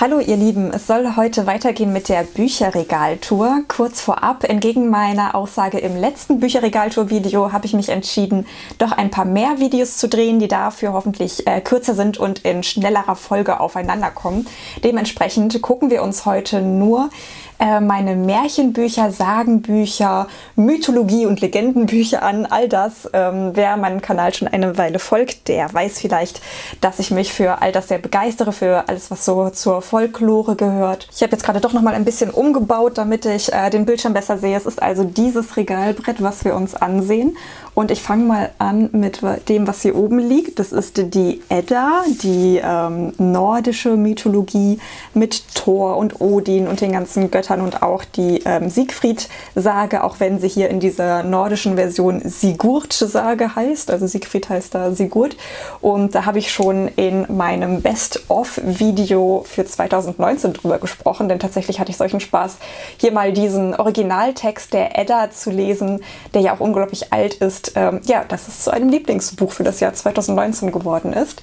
Hallo ihr Lieben, es soll heute weitergehen mit der Bücherregaltour. Kurz vorab, entgegen meiner Aussage im letzten Bücherregaltour-Video habe ich mich entschieden, doch ein paar mehr Videos zu drehen, die dafür hoffentlich äh, kürzer sind und in schnellerer Folge aufeinander kommen. Dementsprechend gucken wir uns heute nur äh, meine Märchenbücher, Sagenbücher, Mythologie und Legendenbücher an. All das, ähm, wer meinem Kanal schon eine Weile folgt, der weiß vielleicht, dass ich mich für all das sehr begeistere, für alles, was so zur Folklore gehört. Ich habe jetzt gerade doch noch mal ein bisschen umgebaut, damit ich äh, den Bildschirm besser sehe. Es ist also dieses Regalbrett, was wir uns ansehen. Und ich fange mal an mit dem, was hier oben liegt. Das ist die Edda, die ähm, nordische Mythologie mit Thor und Odin und den ganzen Göttern und auch die ähm, Siegfried-Sage, auch wenn sie hier in dieser nordischen Version Sigurd-Sage heißt. Also Siegfried heißt da Sigurd. Und da habe ich schon in meinem Best-of-Video für 2019 drüber gesprochen, denn tatsächlich hatte ich solchen Spaß, hier mal diesen Originaltext der Edda zu lesen, der ja auch unglaublich alt ist ähm, ja, dass es zu einem Lieblingsbuch für das Jahr 2019 geworden ist.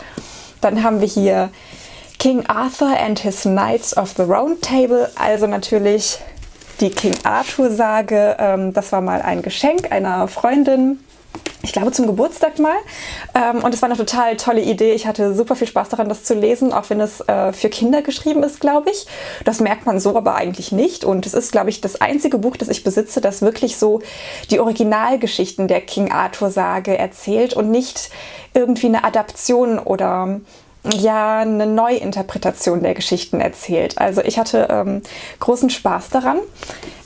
Dann haben wir hier King Arthur and His Knights of the Round Table, also natürlich die King Arthur-Sage. Ähm, das war mal ein Geschenk einer Freundin ich glaube, zum Geburtstag mal. Ähm, und es war eine total tolle Idee. Ich hatte super viel Spaß daran, das zu lesen, auch wenn es äh, für Kinder geschrieben ist, glaube ich. Das merkt man so aber eigentlich nicht. Und es ist, glaube ich, das einzige Buch, das ich besitze, das wirklich so die Originalgeschichten der King Arthur-Sage erzählt und nicht irgendwie eine Adaption oder ja eine Neuinterpretation der Geschichten erzählt. Also ich hatte ähm, großen Spaß daran.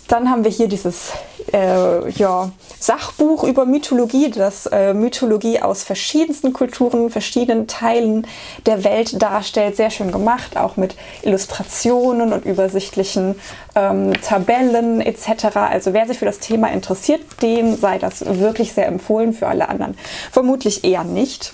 Dann haben wir hier dieses äh, ja, Sachbuch über Mythologie, das äh, Mythologie aus verschiedensten Kulturen, verschiedenen Teilen der Welt darstellt. Sehr schön gemacht, auch mit Illustrationen und übersichtlichen ähm, Tabellen etc. Also wer sich für das Thema interessiert, dem sei das wirklich sehr empfohlen. Für alle anderen vermutlich eher nicht.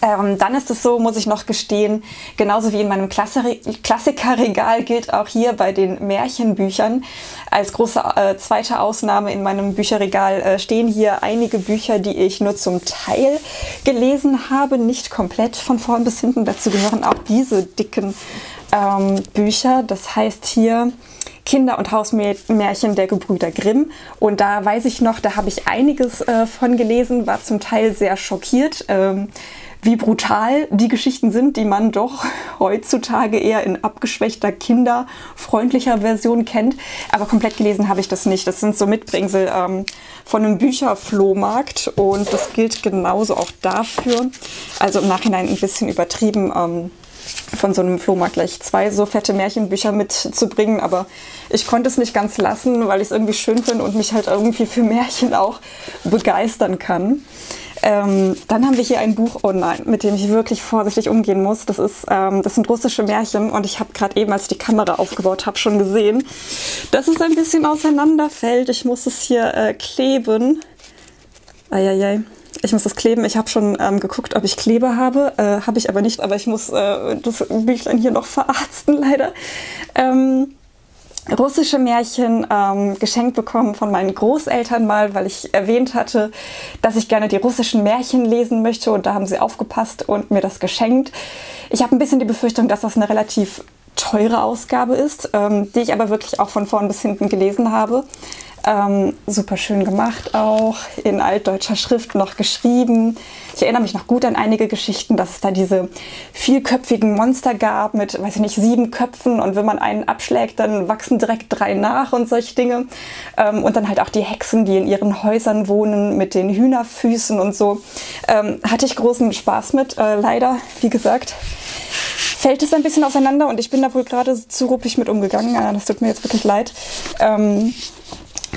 Ähm, dann ist es so, muss ich noch gestehen, genauso wie in meinem Klassikerregal gilt auch hier bei den Märchenbüchern. Als große äh, zweite Ausnahme in meinem Bücherregal äh, stehen hier einige Bücher, die ich nur zum Teil gelesen habe, nicht komplett von vorn bis hinten. Dazu gehören auch diese dicken ähm, Bücher. Das heißt hier Kinder- und Hausmärchen der Gebrüder Grimm. Und da weiß ich noch, da habe ich einiges äh, von gelesen, war zum Teil sehr schockiert. Ähm, wie brutal die Geschichten sind, die man doch heutzutage eher in abgeschwächter, kinderfreundlicher Version kennt. Aber komplett gelesen habe ich das nicht. Das sind so Mitbringsel ähm, von einem Bücherflohmarkt und das gilt genauso auch dafür. Also im Nachhinein ein bisschen übertrieben. Ähm, von so einem Flohmarkt gleich zwei so fette Märchenbücher mitzubringen, aber ich konnte es nicht ganz lassen, weil ich es irgendwie schön finde und mich halt irgendwie für Märchen auch begeistern kann. Ähm, dann haben wir hier ein Buch, oh nein, mit dem ich wirklich vorsichtig umgehen muss. Das, ist, ähm, das sind russische Märchen und ich habe gerade eben, als ich die Kamera aufgebaut habe, schon gesehen, dass es ein bisschen auseinanderfällt. Ich muss es hier äh, kleben. Eieiei. Ich muss das kleben. Ich habe schon ähm, geguckt, ob ich Kleber habe. Äh, habe ich aber nicht. Aber ich muss äh, das Büchlein hier noch verarzten, leider. Ähm, russische Märchen ähm, geschenkt bekommen von meinen Großeltern mal, weil ich erwähnt hatte, dass ich gerne die russischen Märchen lesen möchte und da haben sie aufgepasst und mir das geschenkt. Ich habe ein bisschen die Befürchtung, dass das eine relativ teure Ausgabe ist, ähm, die ich aber wirklich auch von vorn bis hinten gelesen habe. Ähm, super schön gemacht auch, in altdeutscher Schrift noch geschrieben. Ich erinnere mich noch gut an einige Geschichten, dass es da diese vielköpfigen Monster gab mit, weiß ich nicht, sieben Köpfen und wenn man einen abschlägt, dann wachsen direkt drei nach und solche Dinge. Ähm, und dann halt auch die Hexen, die in ihren Häusern wohnen mit den Hühnerfüßen und so. Ähm, hatte ich großen Spaß mit, äh, leider, wie gesagt fällt es ein bisschen auseinander und ich bin da wohl gerade zu ruppig mit umgegangen. Ja, das tut mir jetzt wirklich leid. Ähm,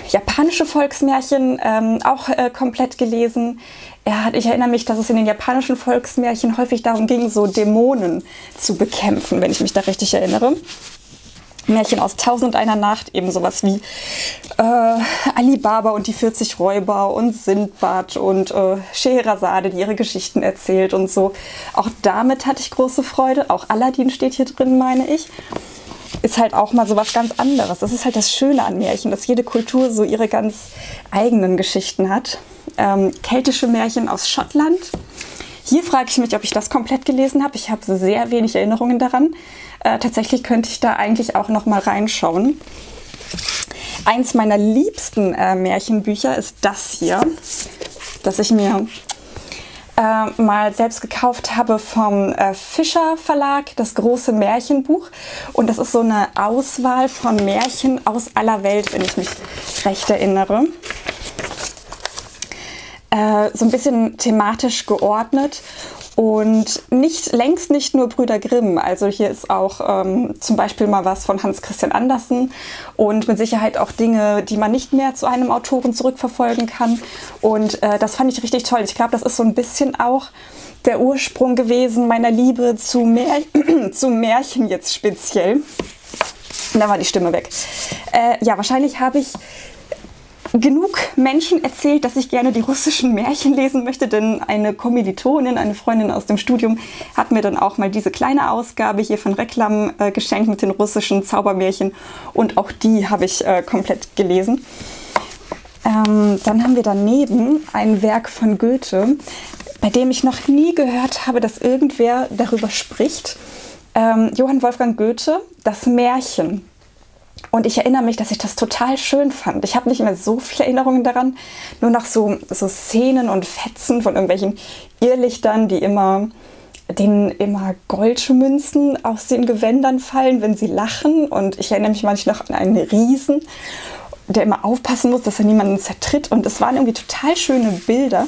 japanische Volksmärchen ähm, auch äh, komplett gelesen. Ja, ich erinnere mich, dass es in den japanischen Volksmärchen häufig darum ging, so Dämonen zu bekämpfen, wenn ich mich da richtig erinnere. Märchen aus Tausend und einer Nacht, eben sowas wie äh, Alibaba und die 40 Räuber und Sindbad und äh, Scheherazade, die ihre Geschichten erzählt und so. Auch damit hatte ich große Freude. Auch Aladdin steht hier drin, meine ich ist halt auch mal so was ganz anderes. Das ist halt das Schöne an Märchen, dass jede Kultur so ihre ganz eigenen Geschichten hat. Ähm, keltische Märchen aus Schottland, Hier frage ich mich, ob ich das komplett gelesen habe. Ich habe sehr wenig Erinnerungen daran. Äh, tatsächlich könnte ich da eigentlich auch noch mal reinschauen. Eins meiner liebsten äh, Märchenbücher ist das hier, das ich mir äh, mal selbst gekauft habe vom äh, Fischer Verlag, das große Märchenbuch. Und das ist so eine Auswahl von Märchen aus aller Welt, wenn ich mich recht erinnere. Äh, so ein bisschen thematisch geordnet und nicht, längst nicht nur Brüder Grimm. Also hier ist auch ähm, zum Beispiel mal was von Hans Christian Andersen und mit Sicherheit auch Dinge, die man nicht mehr zu einem Autoren zurückverfolgen kann. Und äh, das fand ich richtig toll. Ich glaube, das ist so ein bisschen auch der Ursprung gewesen meiner Liebe zu, Mär zu Märchen jetzt speziell. Da war die Stimme weg. Äh, ja, wahrscheinlich habe ich genug Menschen erzählt, dass ich gerne die russischen Märchen lesen möchte, denn eine Kommilitonin, eine Freundin aus dem Studium, hat mir dann auch mal diese kleine Ausgabe hier von Reklam äh, geschenkt mit den russischen Zaubermärchen und auch die habe ich äh, komplett gelesen. Ähm, dann haben wir daneben ein Werk von Goethe, bei dem ich noch nie gehört habe, dass irgendwer darüber spricht. Ähm, Johann Wolfgang Goethe, das Märchen. Und ich erinnere mich, dass ich das total schön fand. Ich habe nicht mehr so viele Erinnerungen daran, nur noch so, so Szenen und Fetzen von irgendwelchen Irrlichtern, die immer denen immer Goldmünzen aus den Gewändern fallen, wenn sie lachen. Und ich erinnere mich manchmal noch an einen Riesen, der immer aufpassen muss, dass er niemanden zertritt. Und es waren irgendwie total schöne Bilder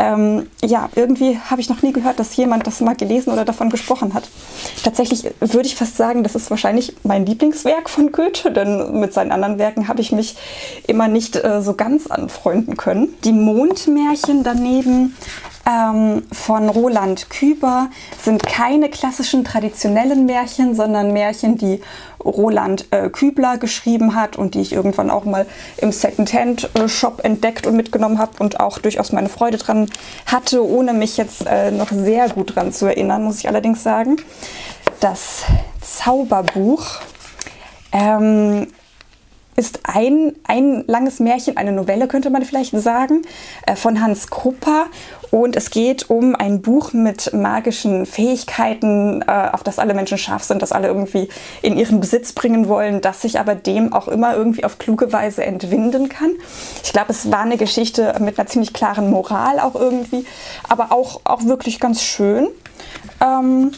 ähm, ja, irgendwie habe ich noch nie gehört, dass jemand das mal gelesen oder davon gesprochen hat. Tatsächlich würde ich fast sagen, das ist wahrscheinlich mein Lieblingswerk von Goethe, denn mit seinen anderen Werken habe ich mich immer nicht äh, so ganz anfreunden können. Die Mondmärchen daneben ähm, von Roland Küber sind keine klassischen traditionellen Märchen, sondern Märchen, die Roland äh, Kübler geschrieben hat und die ich irgendwann auch mal im Secondhand-Shop entdeckt und mitgenommen habe und auch durchaus meine Freude dran hatte, ohne mich jetzt äh, noch sehr gut dran zu erinnern, muss ich allerdings sagen. Das Zauberbuch ähm, ist ein, ein langes Märchen, eine Novelle könnte man vielleicht sagen, äh, von Hans Krupper. Und es geht um ein Buch mit magischen Fähigkeiten, äh, auf das alle Menschen scharf sind, das alle irgendwie in ihren Besitz bringen wollen, das sich aber dem auch immer irgendwie auf kluge Weise entwinden kann. Ich glaube, es war eine Geschichte mit einer ziemlich klaren Moral auch irgendwie, aber auch, auch wirklich ganz schön. Ähm,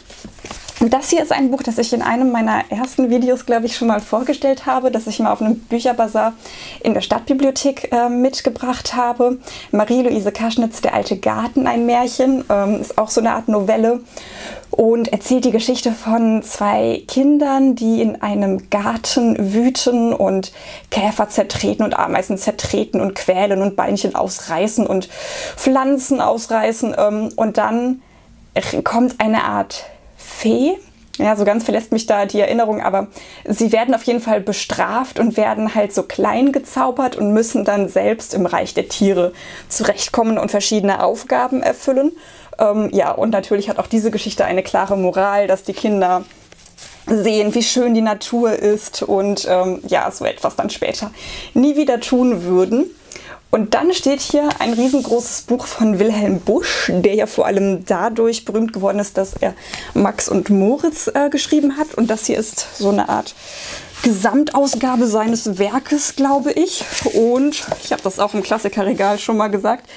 das hier ist ein Buch, das ich in einem meiner ersten Videos, glaube ich, schon mal vorgestellt habe, das ich mal auf einem Bücherbazar in der Stadtbibliothek äh, mitgebracht habe. Marie-Louise Kaschnitz, Der alte Garten, ein Märchen, ähm, ist auch so eine Art Novelle und erzählt die Geschichte von zwei Kindern, die in einem Garten wüten und Käfer zertreten und Ameisen zertreten und quälen und Beinchen ausreißen und Pflanzen ausreißen ähm, und dann kommt eine Art Fee. Ja, so ganz verlässt mich da die Erinnerung, aber sie werden auf jeden Fall bestraft und werden halt so klein gezaubert und müssen dann selbst im Reich der Tiere zurechtkommen und verschiedene Aufgaben erfüllen. Ähm, ja, und natürlich hat auch diese Geschichte eine klare Moral, dass die Kinder sehen, wie schön die Natur ist und ähm, ja, so etwas dann später nie wieder tun würden. Und dann steht hier ein riesengroßes Buch von Wilhelm Busch, der ja vor allem dadurch berühmt geworden ist, dass er Max und Moritz äh, geschrieben hat. Und das hier ist so eine Art Gesamtausgabe seines Werkes, glaube ich. Und ich habe das auch im Klassikerregal schon mal gesagt.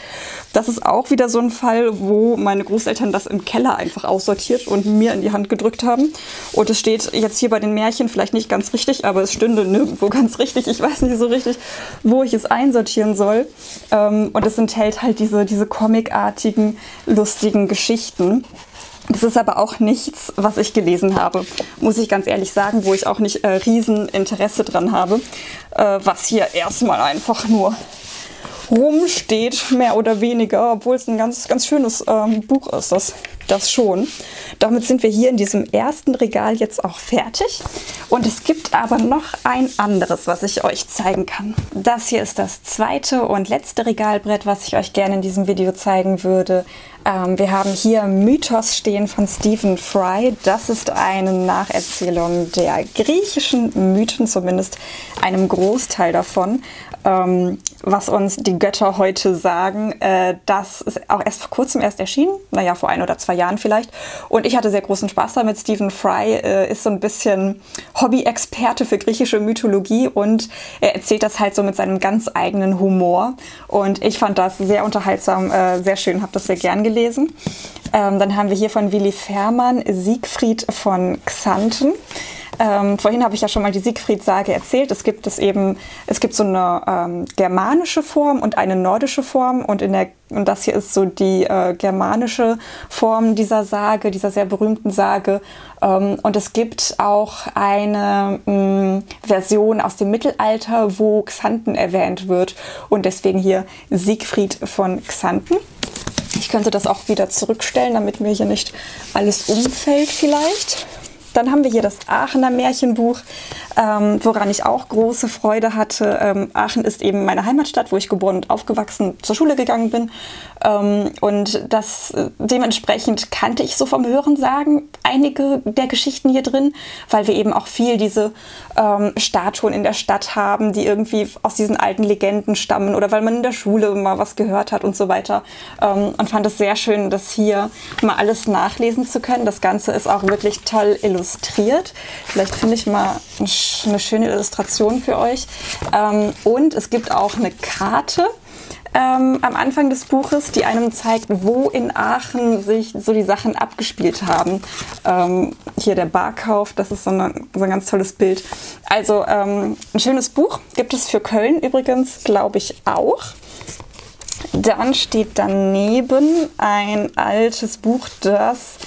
Das ist auch wieder so ein Fall, wo meine Großeltern das im Keller einfach aussortiert und mir in die Hand gedrückt haben. Und es steht jetzt hier bei den Märchen vielleicht nicht ganz richtig, aber es stünde nirgendwo ganz richtig. Ich weiß nicht so richtig, wo ich es einsortieren soll. Ähm, und es enthält halt diese, diese comicartigen, lustigen Geschichten. Das ist aber auch nichts, was ich gelesen habe, muss ich ganz ehrlich sagen, wo ich auch nicht äh, Rieseninteresse dran habe, äh, was hier erstmal einfach nur rumsteht, mehr oder weniger, obwohl es ein ganz, ganz schönes ähm, Buch ist. Das das schon. Damit sind wir hier in diesem ersten Regal jetzt auch fertig. Und es gibt aber noch ein anderes, was ich euch zeigen kann. Das hier ist das zweite und letzte Regalbrett, was ich euch gerne in diesem Video zeigen würde. Ähm, wir haben hier Mythos stehen von Stephen Fry. Das ist eine Nacherzählung der griechischen Mythen, zumindest einem Großteil davon ähm, was uns die Götter heute sagen. Äh, das ist auch erst vor kurzem erst erschienen, naja, vor ein oder zwei Jahren vielleicht. Und ich hatte sehr großen Spaß damit. Stephen Fry äh, ist so ein bisschen Hobby-Experte für griechische Mythologie und er erzählt das halt so mit seinem ganz eigenen Humor. Und ich fand das sehr unterhaltsam, äh, sehr schön, habe das sehr gern gelesen. Ähm, dann haben wir hier von Willi Fährmann Siegfried von Xanten. Ähm, vorhin habe ich ja schon mal die Siegfried-Sage erzählt. Es gibt es eben, es gibt so eine ähm, germanische Form und eine nordische Form und in der und das hier ist so die äh, germanische Form dieser Sage, dieser sehr berühmten Sage. Ähm, und es gibt auch eine mh, mm, Version aus dem Mittelalter, wo Xanten erwähnt wird und deswegen hier Siegfried von Xanten. Ich könnte das auch wieder zurückstellen, damit mir hier nicht alles umfällt vielleicht. Dann haben wir hier das Aachener Märchenbuch, ähm, woran ich auch große Freude hatte. Ähm, Aachen ist eben meine Heimatstadt, wo ich geboren und aufgewachsen zur Schule gegangen bin. Ähm, und das äh, dementsprechend kannte ich so vom Hören sagen einige der Geschichten hier drin, weil wir eben auch viel diese ähm, Statuen in der Stadt haben, die irgendwie aus diesen alten Legenden stammen oder weil man in der Schule mal was gehört hat und so weiter. Ähm, und fand es sehr schön, das hier mal alles nachlesen zu können. Das Ganze ist auch wirklich toll illustriert. Vielleicht finde ich mal eine schöne Illustration für euch. Ähm, und es gibt auch eine Karte ähm, am Anfang des Buches, die einem zeigt, wo in Aachen sich so die Sachen abgespielt haben. Ähm, hier der Barkauf, das ist so, eine, so ein ganz tolles Bild. Also ähm, ein schönes Buch gibt es für Köln übrigens, glaube ich, auch. Dann steht daneben ein altes Buch, das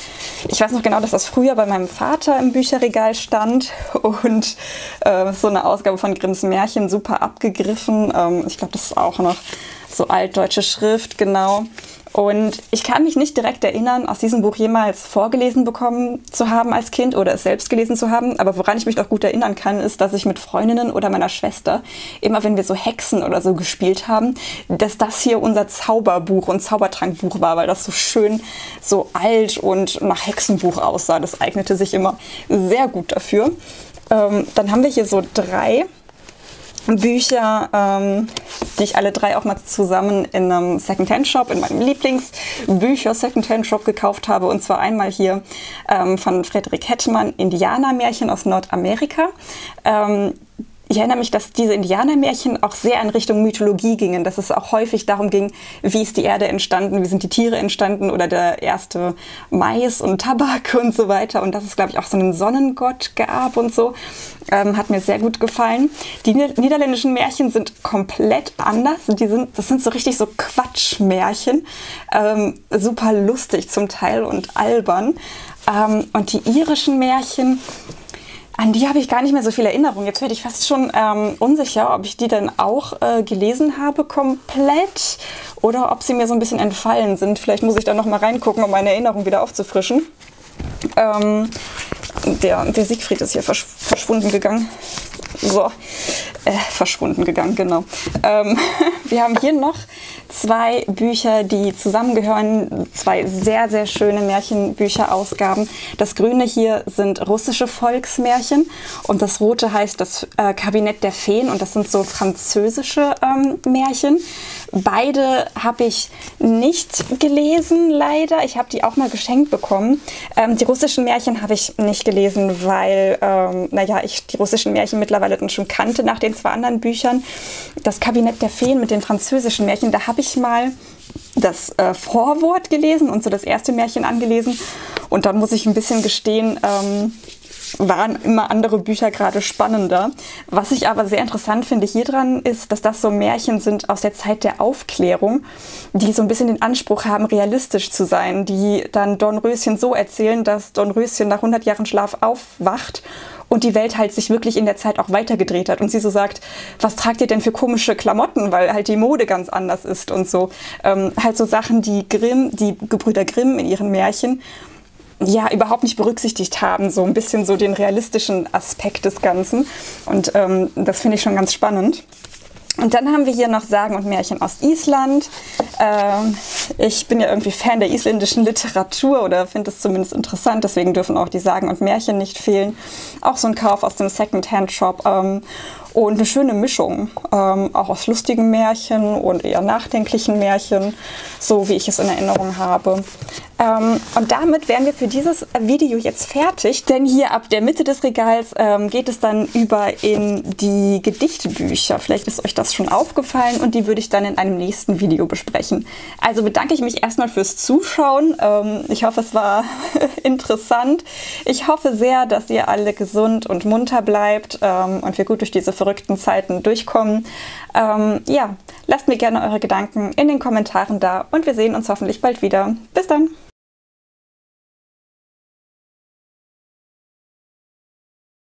ich weiß noch genau, dass das früher bei meinem Vater im Bücherregal stand und äh, so eine Ausgabe von Grimms Märchen super abgegriffen. Ähm, ich glaube, das ist auch noch so altdeutsche Schrift, genau. Und ich kann mich nicht direkt erinnern, aus diesem Buch jemals vorgelesen bekommen zu haben als Kind oder es selbst gelesen zu haben. Aber woran ich mich doch gut erinnern kann, ist, dass ich mit Freundinnen oder meiner Schwester, immer wenn wir so Hexen oder so gespielt haben, dass das hier unser Zauberbuch und Zaubertrankbuch war, weil das so schön so alt und nach Hexenbuch aussah. Das eignete sich immer sehr gut dafür. Ähm, dann haben wir hier so drei Bücher, ähm, die ich alle drei auch mal zusammen in einem Secondhand-Shop, in meinem Lieblingsbücher-Secondhand-Shop gekauft habe. Und zwar einmal hier ähm, von Frederik Hettmann, Indianermärchen aus Nordamerika. Ähm, ich erinnere mich, dass diese Indianermärchen auch sehr in Richtung Mythologie gingen, dass es auch häufig darum ging, wie ist die Erde entstanden, wie sind die Tiere entstanden oder der erste Mais und Tabak und so weiter. Und dass es, glaube ich, auch so einen Sonnengott gab und so. Ähm, hat mir sehr gut gefallen. Die niederländischen Märchen sind komplett anders. Die sind, das sind so richtig so Quatschmärchen. Ähm, super lustig zum Teil und albern. Ähm, und die irischen Märchen an die habe ich gar nicht mehr so viel Erinnerung. Jetzt werde ich fast schon ähm, unsicher, ob ich die denn auch äh, gelesen habe komplett oder ob sie mir so ein bisschen entfallen sind. Vielleicht muss ich da noch mal reingucken, um meine Erinnerung wieder aufzufrischen. Ähm, der, der Siegfried ist hier versch verschwunden gegangen. So, äh, verschwunden gegangen, genau. Ähm, wir haben hier noch zwei Bücher, die zusammengehören, zwei sehr, sehr schöne Märchenbücherausgaben. Das grüne hier sind russische Volksmärchen und das rote heißt das äh, Kabinett der Feen und das sind so französische ähm, Märchen. Beide habe ich nicht gelesen, leider. Ich habe die auch mal geschenkt bekommen. Ähm, die russischen Märchen habe ich nicht gelesen, weil, ähm, naja, ich die russischen Märchen mittlerweile dann schon kannte nach den zwei anderen Büchern. Das Kabinett der Feen mit den französischen Märchen, da habe ich mal das äh, Vorwort gelesen und so das erste Märchen angelesen. Und dann muss ich ein bisschen gestehen, ähm, waren immer andere Bücher gerade spannender. Was ich aber sehr interessant finde hier dran ist, dass das so Märchen sind aus der Zeit der Aufklärung, die so ein bisschen den Anspruch haben, realistisch zu sein, die dann Dornröschen so erzählen, dass Dornröschen nach 100 Jahren Schlaf aufwacht und die Welt halt sich wirklich in der Zeit auch weitergedreht hat und sie so sagt, was tragt ihr denn für komische Klamotten, weil halt die Mode ganz anders ist und so. Ähm, halt so Sachen, die Grimm, die Gebrüder Grimm in ihren Märchen ja überhaupt nicht berücksichtigt haben, so ein bisschen so den realistischen Aspekt des Ganzen. Und ähm, das finde ich schon ganz spannend. Und dann haben wir hier noch Sagen und Märchen aus Island. Ähm, ich bin ja irgendwie Fan der isländischen Literatur oder finde es zumindest interessant, deswegen dürfen auch die Sagen und Märchen nicht fehlen. Auch so ein Kauf aus dem Second-Hand-Shop. Ähm, und eine schöne Mischung, ähm, auch aus lustigen Märchen und eher nachdenklichen Märchen, so wie ich es in Erinnerung habe. Ähm, und damit wären wir für dieses Video jetzt fertig, denn hier ab der Mitte des Regals ähm, geht es dann über in die Gedichtebücher. Vielleicht ist euch das schon aufgefallen und die würde ich dann in einem nächsten Video besprechen. Also bedanke ich mich erstmal fürs Zuschauen. Ähm, ich hoffe, es war interessant. Ich hoffe sehr, dass ihr alle gesund und munter bleibt ähm, und wir gut durch diese verrückten Zeiten durchkommen. Ähm, ja, lasst mir gerne eure Gedanken in den Kommentaren da und wir sehen uns hoffentlich bald wieder. Bis dann!